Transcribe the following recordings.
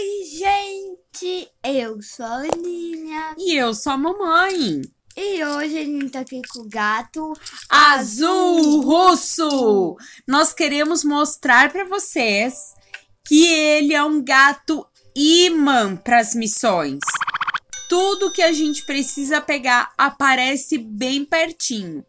Oi, gente! Eu sou a Aninha. E eu sou a mamãe. E hoje a gente tá aqui com o gato Azul Russo! Nós queremos mostrar para vocês que ele é um gato imã para as missões. Tudo que a gente precisa pegar aparece bem pertinho.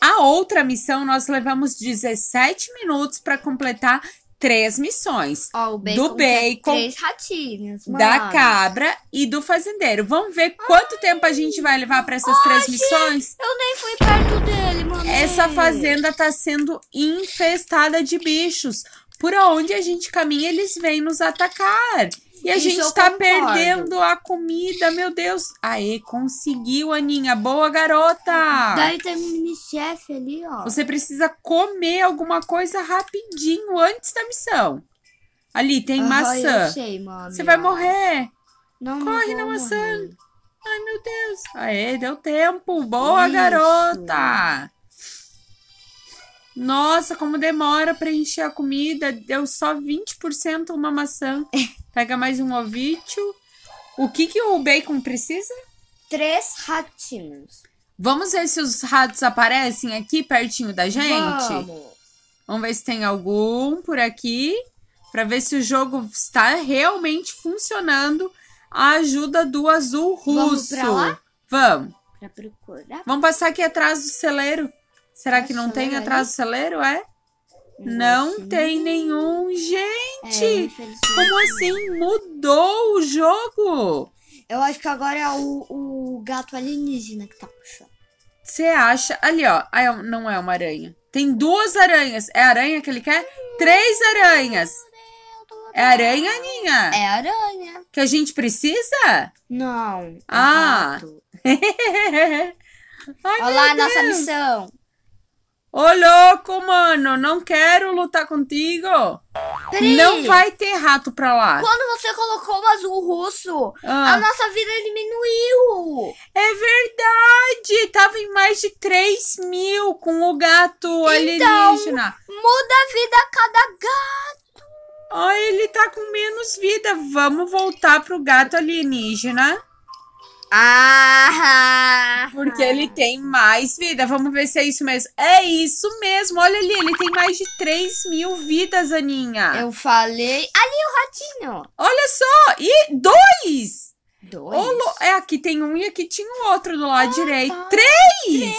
A outra missão nós levamos 17 minutos para completar três missões. Ó, o bacon do bacon, Três ratinhos. da cabra e do fazendeiro. Vamos ver quanto tempo a gente vai levar para essas três missões? Eu nem fui perto dele, mano. Essa fazenda tá sendo infestada de bichos. Por onde a gente caminha, eles vêm nos atacar. E a Isso gente tá concordo. perdendo a comida, meu Deus. Aê, conseguiu, Aninha. Boa, garota. Daí tem um mini-chefe ali, ó. Você precisa comer alguma coisa rapidinho antes da missão. Ali, tem Aham, maçã. Eu sei. Você vai morrer. Não, não Corre vou na maçã. morrer. Ai, meu Deus. Aê, deu tempo. Boa, Isso. garota. Nossa, como demora pra encher a comida. Deu só 20% uma maçã. Pega mais um ovídio. O que, que o bacon precisa? Três ratinhos. Vamos ver se os ratos aparecem aqui pertinho da gente? Vamos. Vamos ver se tem algum por aqui. Pra ver se o jogo está realmente funcionando. A ajuda do azul russo. Vamos pra lá? Vamos. Pra procurar. Vamos passar aqui atrás do celeiro. Será É que não tem atrás do celeiro, é? Não Assim. tem nenhum. É, Gente, infelizmente. como assim? Mudou o jogo. Eu acho que agora é o, o gato alienígena que tá puxando. Você acha? Ali, ó. Ah, é não é uma aranha. Tem duas aranhas. É aranha que ele quer? Três aranhas. É aranha, Aninha? É aranha. Que a gente precisa? Não. é Ah. Olha lá a nossa missão. Ô, louco, mano. Não quero lutar contigo. Peraí. Não vai ter rato pra lá. Quando você colocou o azul russo, Ah. a nossa vida diminuiu. É verdade! Tava em mais de 3 mil com o gato Então. alienígena. Muda a vida a cada gato. Ai, ele tá com menos vida. Vamos voltar pro gato alienígena. Ah! Porque ele tem mais vida. Vamos ver se é isso mesmo. É isso mesmo. Olha ali, ele tem mais de 3 mil vidas, Aninha. Eu falei. Ali o ratinho. Olha só! E dois! Dois. Ô, lo- É, aqui tem um e aqui tinha o outro do lado direito. tá. Três!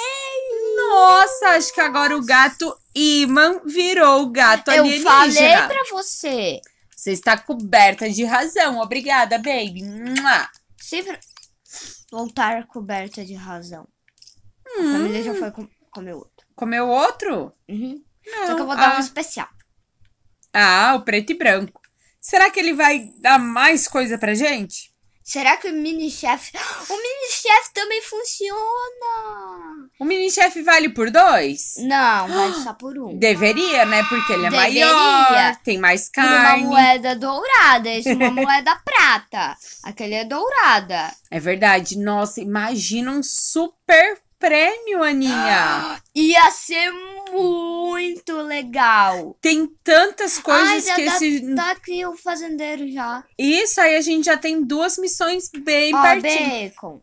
Nossa, acho que agora o gato Iman virou o gato Eu alienígena. falei pra você. Você está coberta de razão. Obrigada, baby. Sempre voltar coberta de razão. A Hum, família já foi com- comer outro. comeu outro? Uhum. Não. Só que eu vou dar ah. um especial. Ah, o preto e branco. Será que ele vai dar mais coisa pra gente? Será que o mini-chefe. O mini-chefe também funciona! O mini-chefe vale por dois? Não, vale só por um. Deveria, né? Porque ele é Deveria. maior, tem mais Por uma carne. moeda dourada. Esse é uma moeda prata. Aquele é dourada. É verdade. Nossa, imagina um super prêmio, Aninha. Ia ser muito legal. Tem tantas Ai, coisas já que dá- esse. Tá aqui o fazendeiro já. Isso aí a gente já tem duas missões bem Ó, pertinho. bacon.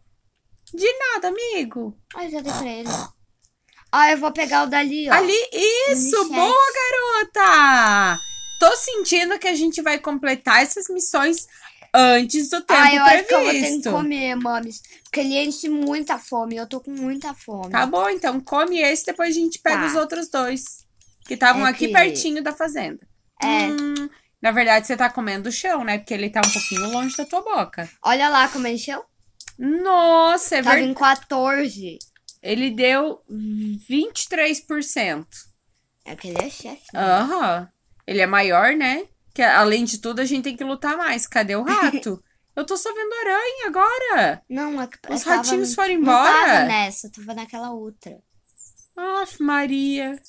De nada, amigo. Ai, já dei pra ele. Ó, eu vou pegar o dali, ó. Ali, isso, boa, garota! Tô sentindo que a gente vai completar essas missões antes do tempo Ai, eu acho que eu vou ter que previsto. comer, mames. Porque ele enche muita fome. Eu tô com muita fome. Tá bom, então come esse, depois a gente pega Tá. os outros dois. Que estavam É aqui que- pertinho da fazenda. É. Hum, na verdade, você tá comendo o chão, né? Porque ele tá um pouquinho longe da tua boca. Olha lá como encheu. Nossa, é Tava verdade. em 14. Ele deu 23%. É que ele é chefe. Aham. Ele é maior, né? Que além de tudo, a gente tem que lutar mais. Cadê o rato? Eu tô só vendo aranha agora. Não, é que Os tava- ratinhos foram Não tava embora. nessa, tava naquela outra. Aff, Maria.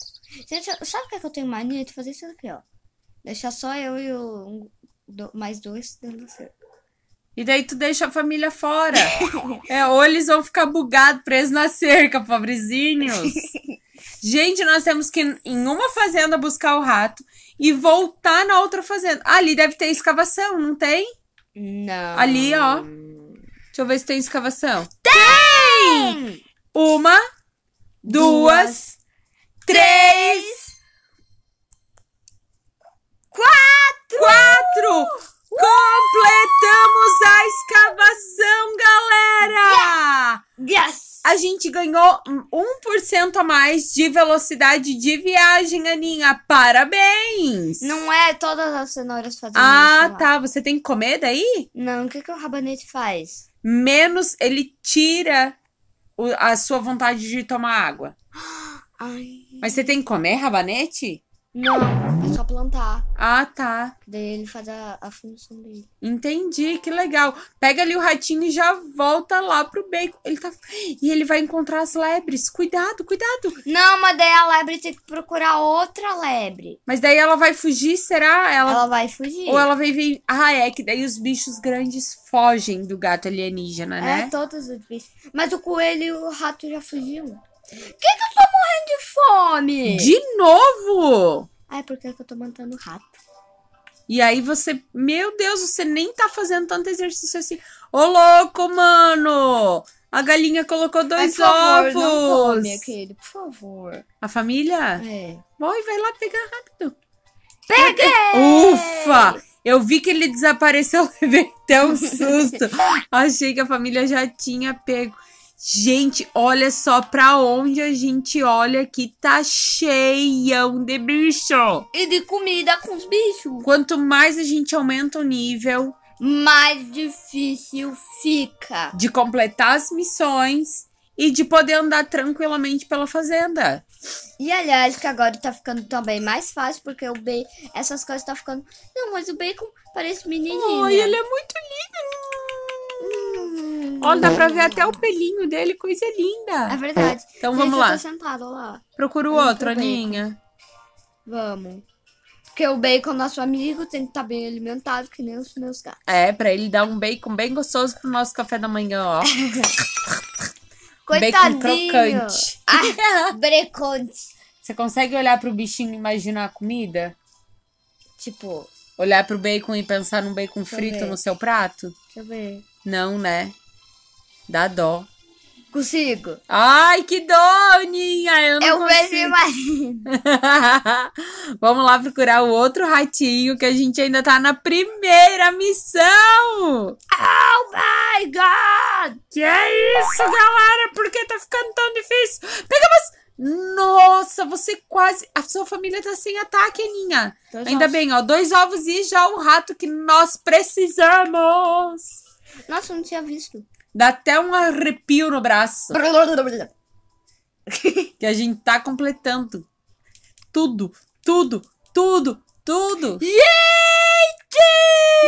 Gente, sabe o que, é que eu tenho mania de fazer isso aqui, ó? Deixar só eu e o, do- mais dois dentro do cerco. E daí tu deixa a família fora. é, ou eles vão ficar bugados, presos na cerca, pobrezinhos. Gente, nós temos que ir em uma fazenda buscar o rato e voltar na outra fazenda. Ah, ali deve ter escavação, não tem? Não. Ali, ó. Deixa eu ver se tem escavação. Tem! Uma, duas, três, Quatro! quatro! Completamos a escavação, galera! Yes! A gente ganhou 1% a mais de velocidade de viagem, Aninha. Parabéns! Não é todas as cenouras fazendo Ah, isso. lá. tá. Você tem que comer daí? Não, o que, que o rabanete faz? Menos ele tira o- a sua vontade de tomar água. Ai. Mas você tem que comer rabanete? Não, só plantar. Ah, tá. Daí ele faz a, a função dele. Entendi, que legal. Pega ali o ratinho e já volta lá pro bacon. Ele tá. E ele vai encontrar as lebres. Cuidado, cuidado. Não, mas daí a lebre tem que procurar outra lebre. Mas daí ela vai fugir, será? Ela. Ela vai fugir. Ou ela vai vir. Ah, é que daí os bichos grandes fogem do gato alienígena, É, né? todos os bichos. Mas o coelho e o rato já fugiu. Por que, que eu tô morrendo de fome? De novo! Ai, por que, que eu tô matando rato? E aí você. Meu Deus, você nem tá fazendo tanto exercício assim. Ô, louco, mano! A galinha colocou Ai, dois por favor, ovos. não come aquele, por favor. A família? É. Vai, vai lá pegar rápido. Peguei! Ufa! Eu vi que ele desapareceu, levei até um susto. Achei que a família já tinha pego. Gente, olha só pra onde a gente olha que tá cheião de bicho. E de comida com os bichos. Quanto mais a gente aumenta o nível Mais difícil fica. de completar as missões e de poder andar tranquilamente pela fazenda. E aliás, que agora tá ficando também mais fácil, porque o bacon, essas coisas tá ficando. Não, mas o bacon parece menininho. Ai, ele é muito lindo. Olha, dá pra ver até o pelinho dele, coisa linda. É verdade. Então Gente, vamos eu lá. olha lá. Procura o Vamos outro. Aninha. Vamos. Porque o bacon, nosso amigo, tem que estar bem alimentado, que nem os meus gatos. É, pra ele dar um bacon bem gostoso pro nosso café da manhã, ó. Coitadinho. Bacon crocante. Ah, breconte. Você consegue olhar pro bichinho e imaginar a comida? Tipo, Olhar pro bacon e pensar num bacon frito ver. no seu prato? deixa eu ver. Não, né? Dá dó. Consigo. Ai, que dó, Aninha! Eu não Eu vejo consigo. imagino. Vamos lá procurar o outro ratinho que a gente ainda tá na primeira missão! Oh my god! Que é isso, galera? Por que tá ficando tão difícil? Pega mais. Nossa, você quase. A sua família tá sem ataque, Aninha. Dois Ainda ovos. bem, ó. Dois ovos e já o rato que nós precisamos. Nossa, eu não tinha visto. Dá até um arrepio no braço. Que a gente tá completando. Tudo, tudo, tudo, tudo. Gente!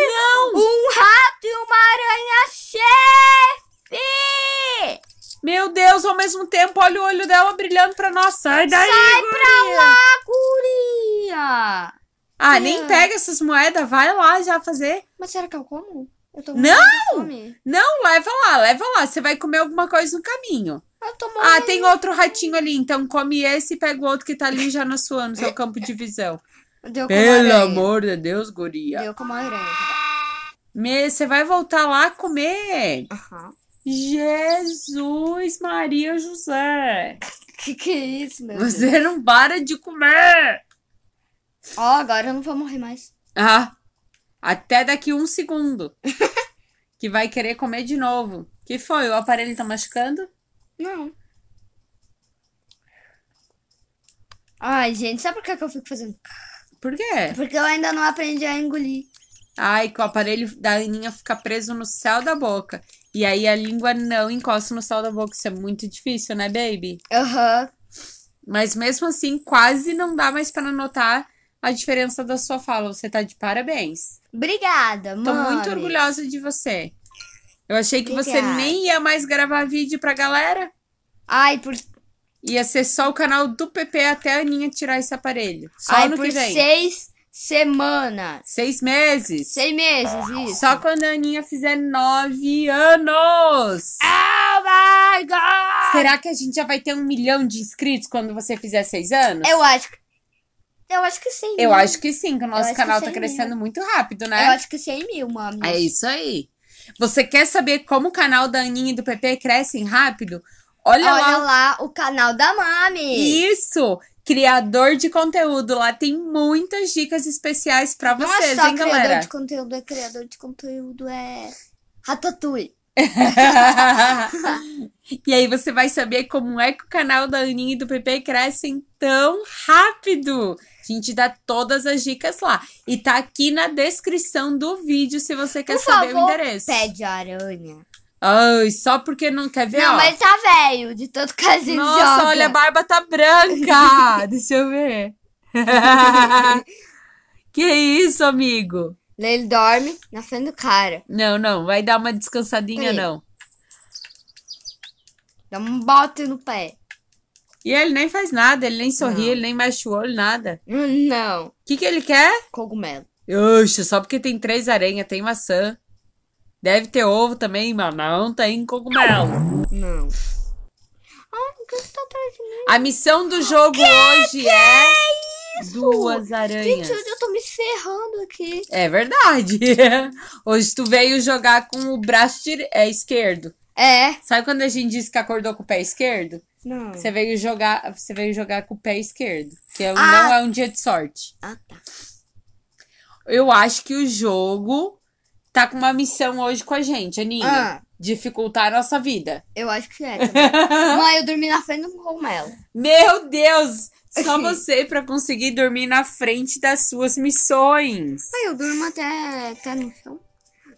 Não! Um rato e uma aranha chefe! Meu Deus, ao mesmo tempo, olha o olho dela brilhando pra nós. Sai daí, Sai guria. pra lá, guria! Ah, nem pega essas moedas, vai lá já fazer. Mas será que eu como? Eu tô Não! Não, leva lá, leva lá. Você vai comer alguma coisa no caminho. Eu tô Ah, morrendo. tem outro ratinho ali, então come esse e pega o outro que tá ali já na sua, no seu campo de visão. Deu Pelo aranha. amor de Deus, guria. Deu como aranha. tá Me, você vai voltar lá comer. Aham. Jesus, Maria José. Que que é isso, meu Deus? Você não para de comer. Ó, agora eu não vou morrer mais. Ah, até daqui um segundo. que vai querer comer de novo. Que foi? O aparelho tá machucando? Não. Ai, gente, sabe por que, que eu fico fazendo? Por quê? Porque eu ainda não aprendi a engolir. Ai, que o aparelho da Aninha fica preso no céu da boca. E aí a língua não encosta no céu da boca. Isso é muito difícil, né, baby? Aham. Mas mesmo assim, quase não dá mais pra notar a diferença da sua fala. Você tá de parabéns. Obrigada, Tô mãe. muito orgulhosa de você. Eu achei que você Obrigada. nem ia mais gravar vídeo pra galera. Ai, por, Ia ser só o canal do PP até a Aninha tirar esse aparelho. Só ai, ano por que vem. seis semanas. Seis meses. Seis meses, isso. Só quando a Aninha fizer nove anos. Oh my God! Será que a gente já vai ter um milhão de inscritos quando você fizer seis anos? Eu acho que... Eu acho que 100 Eu mil. acho que sim, que o Eu nosso canal tá 100 crescendo muito rápido, Eu né? acho que 100 mil, mami. É isso aí. Você quer saber como o canal da Aninha e do PP crescem rápido? Olha, Olha lá. lá o canal da Mami. Isso! Criador de conteúdo. Lá tem muitas dicas especiais pra Não vocês, só hein, criador galera? de conteúdo, é criador de conteúdo, é Ratatouille. e aí você vai saber como é que o canal da Aninha e do PP crescem tão rápido. A gente dá todas as dicas lá. E tá aqui na descrição do vídeo se você quer Por saber favor, o endereço. Pé de aranha. Ai, só porque não quer ver, Não, ó. mas tá velho, de tanto que a gente Nossa, joga. olha, a barba tá branca. Deixa eu ver. que isso, amigo? Ele dorme na frente do cara. Não, não, vai dar uma descansadinha, Aí. não. Dá um bote no pé. E ele nem faz nada, ele nem sorri, Não. ele nem mexe o olho, nada. Hum, Não. O que, que ele quer? Cogumelo. Oxe, só porque tem três aranhas, tem maçã. Deve ter ovo também, mas não tem cogumelo. Não. Ai, o que você tá atrás de mim? A missão do jogo hoje é duas Gente, aranhas. hoje eu tô me ferrando aqui. É verdade. Hoje tu veio jogar com o braço dire... é, esquerdo. É. Sabe quando a gente disse que acordou com o pé esquerdo? Não. Você veio jogar, você veio jogar com o pé esquerdo, que é- Ah. não é um dia de sorte. Ah, tá. Eu acho que o jogo tá com uma missão hoje com a gente, Aninha. Ah. Dificultar a nossa vida. Eu acho que é. Mãe, eu dormi na frente do cogumelo. Meu Deus! Só você pra conseguir dormir na frente das suas missões. Ai, eu durmo até, até no chão.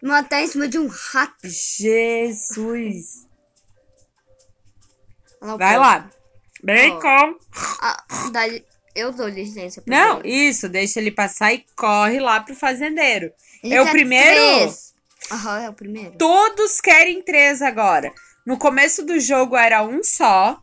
Não até em cima de um rato. Jesus! Vai lá. Bacon. Ah, dá eu dou licença pra Não, ele. isso, deixa ele passar e corre lá pro fazendeiro. Ele é o primeiro? três. Aham, é o primeiro. Todos querem três agora. No começo do jogo era um só,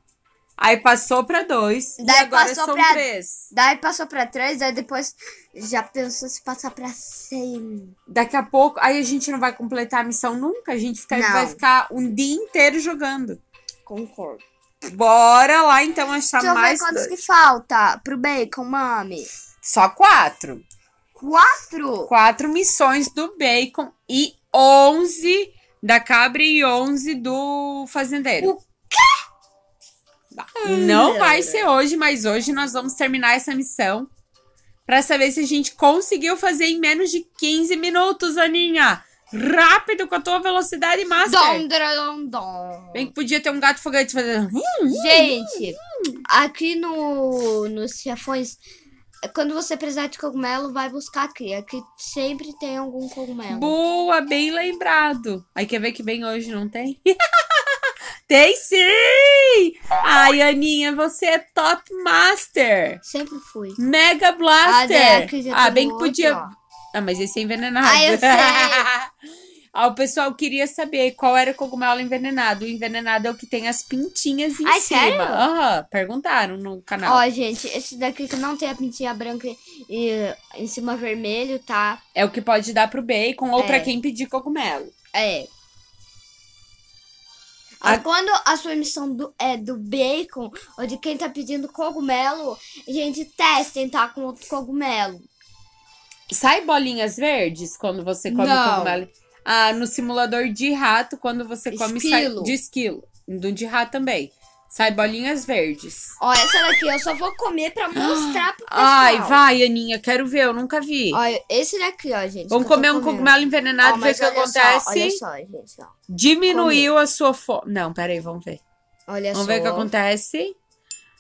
aí passou pra dois, e Daí agora passou são pra- três. Daí passou pra três, aí depois já pensou se passar pra cem. Daqui a pouco, aí a gente não vai completar a missão nunca, a gente fica- vai ficar um dia inteiro jogando. Concordo. Bora lá então achar Deixa eu ver mais quantos dois. que falta pro bacon, mami. Só quatro. Quatro? Quatro missões do bacon e onze da cabra e onze do fazendeiro. O Não vai ser hoje, mas hoje nós vamos terminar essa missão pra saber se a gente conseguiu fazer em menos de 15 minutos, Aninha. Rápido com a tua velocidade master. Dom, dom, dom. Bem que podia ter um gato fogante fazendo. Gente, aqui no, nos chefões, quando você precisar de cogumelo, vai buscar aqui. Aqui sempre tem algum cogumelo. Boa, bem lembrado. Aí quer ver que bem hoje não tem? tem sim! Ai, Aninha, você é top master. Sempre fui. Mega Ah, Blaster. aqui já Ah, bem que outro, podia. ó. Ah, mas esse é envenenado. Ah, eu sei. ah, o pessoal queria saber qual era o cogumelo envenenado. O envenenado é o que tem as pintinhas em Ai, cima. sério? Aham, perguntaram no canal. Ó, gente, esse daqui que não tem a pintinha branca e em cima vermelho, tá? É o que pode dar pro bacon ou É. pra quem pedir cogumelo. É. A- Ah, Quando a sua emissão do, é do bacon ou de quem tá pedindo cogumelo, gente, testem, tá? Com outro cogumelo. Sai bolinhas verdes quando você come Não. cogumelo? Ah, no simulador de rato, quando você come sai Esquilo. de esquilo. Do de rato também. Sai bolinhas verdes. Ó, essa daqui eu só vou comer pra mostrar pro pessoal. Ai, vai, Aninha, quero ver, eu nunca vi. Ó, esse daqui, ó, gente. Vamos comer um comendo. cogumelo envenenado, Ó, ver o que acontece. Só, olha só, gente, ó. Diminuiu a sua fome. Não, peraí, vamos ver. Olha Vamos só. ver o que acontece.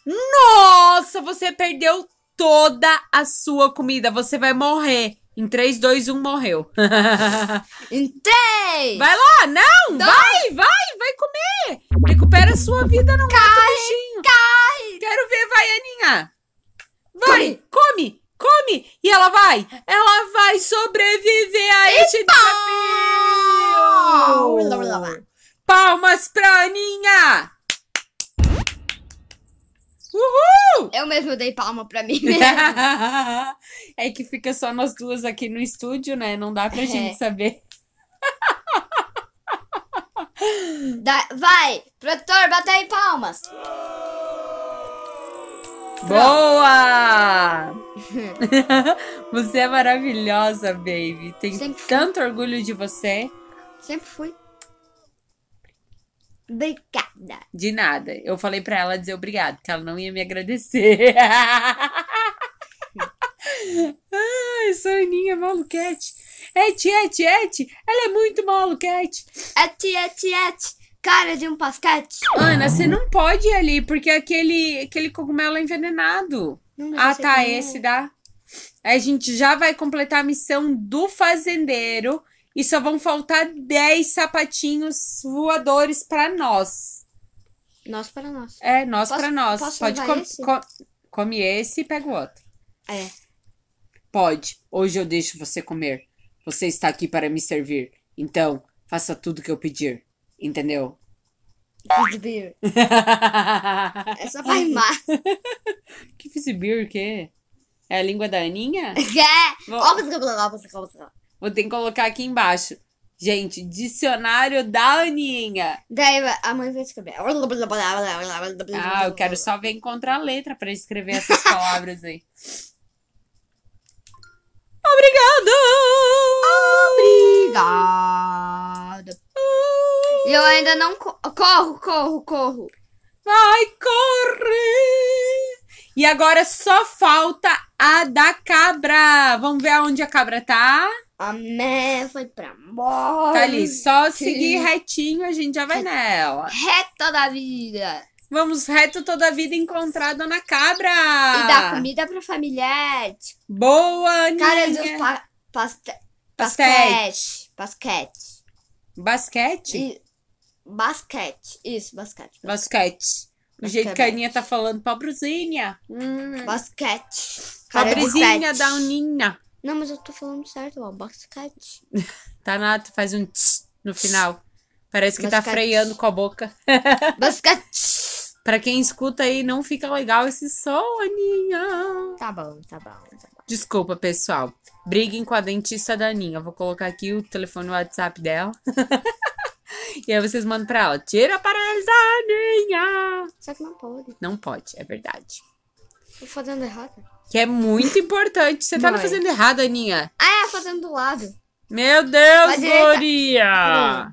Nossa, você perdeu toda a sua comida. Você vai morrer. Em 3, 2, 1, morreu. Em três! vai lá, não! Vai, vai, vai comer! Recupera a sua vida, não mata o bichinho. Cai! Quero ver, vai, Aninha. Vai, come, come. E ela vai, ela vai sobreviver a este desafio. Palmas pra Aninha! Uhul! Eu mesmo dei palma pra mim mesmo. é que fica só nós duas aqui no estúdio, né? Não dá pra É. gente saber. Da- vai, produtor, bata aí palmas. Boa! você é maravilhosa, baby. Tenho Sempre fui. tanto orgulho de você. Sempre fui. Obrigada. De nada. Eu falei pra ela dizer obrigado, que ela não ia me agradecer. Ai, Soninha maluquete. Eti, eti, eti. Ela é muito maluquete. Eti, eti, eti. Cara de um basquete. Ana, você não pode ir ali, porque aquele, aquele cogumelo é envenenado. Ah, tá, esse dá. A gente já vai completar a missão do fazendeiro e só vão faltar 10 sapatinhos voadores pra nós. Nós para nós. É, nós pra nós. posso Pode levar com- esse? co- come esse e pega o outro. É. Pode. Hoje eu deixo você comer. Você está aqui para me servir. Então, faça tudo que eu pedir. Entendeu? Fiz beer. É só pra rimar. que fiz beer, o quê? É a língua da Aninha? É. Vou- Ó, você- Vou ter que colocar aqui embaixo. Gente, dicionário da Aninha. Daí a mãe vai escrever. Ah, eu quero só ver encontrar a letra para escrever essas palavras aí. Obrigado! Obrigada. E eu ainda não co- corro, corro, corro. Vai correr! E agora só falta a da cabra. Vamos ver aonde a cabra tá. A Mé foi pra morte. Tá ali. Só seguir retinho, a gente já vai nela. Reta da vida. Vamos reto toda a vida encontrar a Dona Cabra. E dar comida pra familiares. Boa, Aninha. Cara de pa paste Basquete. basquete. Basquete. Basquete? E- basquete. Isso, basquete. Basquete. O jeito que a. Aninha tá falando, pobrezinha. Hum. Basquete. De Pobrezinha da Aninha. Não, mas eu tô falando certo, ó. Basquete. Tá nada, faz um tss no final. Parece que tá Basquete. freando com a boca. Basquete. Pra quem escuta aí, não fica legal esse som, Aninha. Tá bom, tá bom, tá bom. Desculpa, pessoal. Briguem com a dentista da Aninha. Vou colocar aqui o telefone no WhatsApp dela. e aí vocês mandam pra ela. Tira para eles da Aninha. Só que não pode. Não pode, é verdade. Tô fazendo errado. Que é muito importante. Você tá Não é. fazendo errado, Aninha. Ah, é, fazendo do lado. Meu Deus, direita. guria.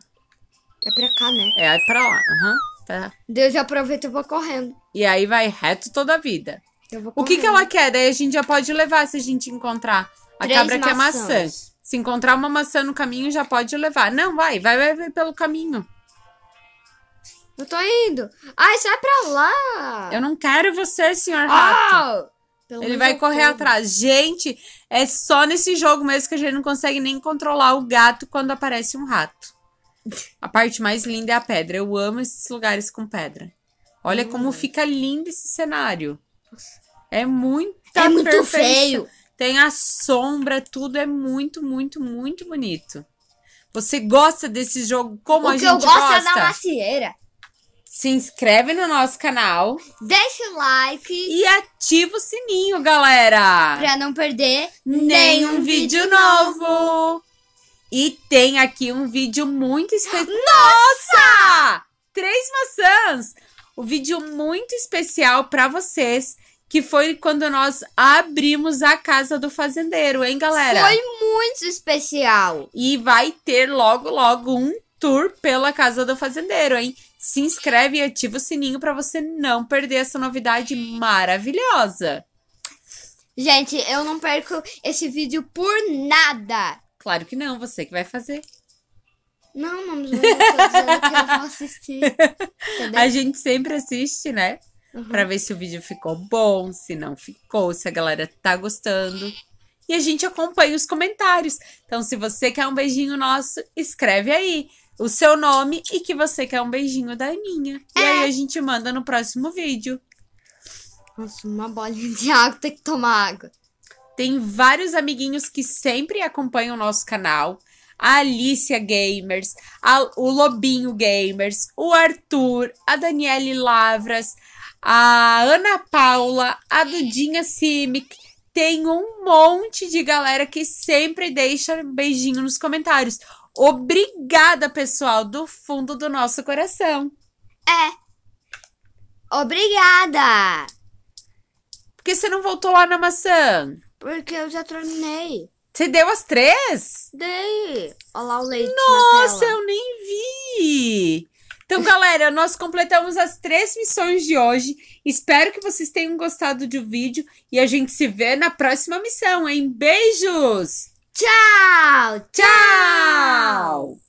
É pra cá, né? É aí pra lá. Aham. tá. Deus já aproveita e vou correndo. E aí vai reto toda a vida. Eu vou O que, que ela quer? Daí a gente já pode levar se a gente encontrar. A Três cabra quer maçã. Se encontrar uma maçã no caminho, já pode levar. Não, vai, vai, vai, vai pelo caminho. Eu tô indo. Ai, sai pra lá. Eu não quero você, senhor rato. Ele vai correr atrás. Gente, é só nesse jogo mesmo que a gente não consegue nem controlar o gato quando aparece um rato. A parte mais linda é a pedra. Eu amo esses lugares com pedra. Olha Hum. como fica lindo esse cenário. É muito É muito feio. Tem a sombra, tudo é muito, muito, muito bonito. Você gosta desse jogo como o a que gente eu gosto é gosta? da macieira. Se inscreve no nosso canal Deixa o like e ativa o sininho, galera. pra não perder nenhum vídeo novo. E tem aqui um vídeo muito especial. Nossa! Três maçãs! O vídeo muito especial pra vocês, que foi quando nós abrimos a casa do fazendeiro, hein, galera? Foi muito especial. E vai ter logo, logo um tour pela casa do fazendeiro, hein? Se inscreve e ativa o sininho pra você não perder essa novidade maravilhosa. Gente, eu não perco esse vídeo por nada. Claro que não, você que vai fazer. Não, mas eu tô dizendo que eu vou assistir. Entendeu? A gente sempre assiste, né? Uhum. Pra ver se o vídeo ficou bom, se não ficou, se a galera tá gostando. E a gente acompanha os comentários. Então, se você quer um beijinho nosso, escreve aí o seu nome e que você quer um beijinho da Aninha. E aí a gente manda no próximo vídeo. Nossa, uma bolinha de água, tem que tomar água. Tem vários amiguinhos que sempre acompanham o nosso canal. A Alicia Gamers, a- o Lobinho Gamers, o Arthur, a Daniele Lavras, a Ana Paula, a Dudinha Simic. Tem um monte de galera que sempre deixa beijinho nos comentários. Obrigada, pessoal, do fundo do nosso coração. Obrigada! Por que você não voltou lá na maçã? Porque eu já terminei. Você deu as três? Dei. Olha lá o leite Nossa, eu nem vi! Então, galera, nós completamos as três missões de hoje. Espero que vocês tenham gostado do vídeo e a gente se vê na próxima missão, hein? Beijos! Tchau! Tchau!